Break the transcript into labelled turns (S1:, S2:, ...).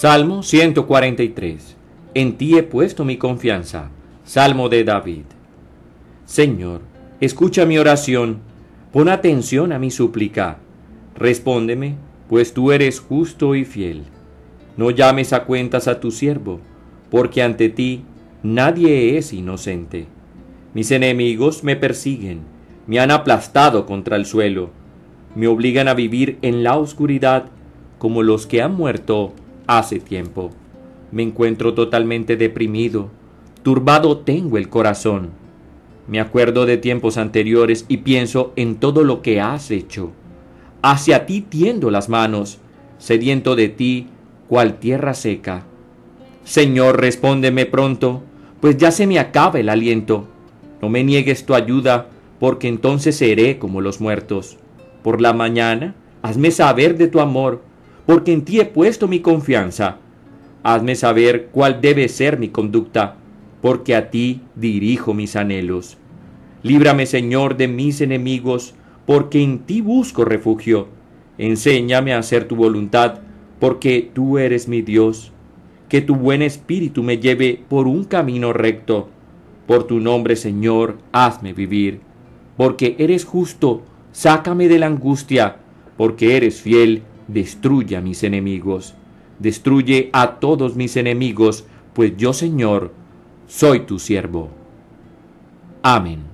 S1: Salmo 143. En ti he puesto mi confianza. Salmo de David. Señor, escucha mi oración, pon atención a mi súplica. Respóndeme, pues tú eres justo y fiel. No llames a cuentas a tu siervo, porque ante ti nadie es inocente. Mis enemigos me persiguen, me han aplastado contra el suelo, me obligan a vivir en la oscuridad como los que han muerto hace tiempo. Me encuentro totalmente deprimido, turbado tengo el corazón. Me acuerdo de tiempos anteriores y pienso en todo lo que has hecho. Hacia ti tiendo las manos, sediento de ti, cual tierra seca. Señor, respóndeme pronto, pues ya se me acaba el aliento. No me niegues tu ayuda, porque entonces seré como los muertos. Por la mañana, hazme saber de tu amor, porque en ti he puesto mi confianza. Hazme saber cuál debe ser mi conducta, porque a ti dirijo mis anhelos. Líbrame, Señor, de mis enemigos, porque en ti busco refugio. Enséñame a hacer tu voluntad, porque tú eres mi Dios. Que tu buen espíritu me lleve por un camino recto. Por tu nombre, Señor, hazme vivir. Porque eres justo, sácame de la angustia, porque eres fiel destruye a mis enemigos, destruye a todos mis enemigos, pues yo, Señor, soy tu siervo. Amén.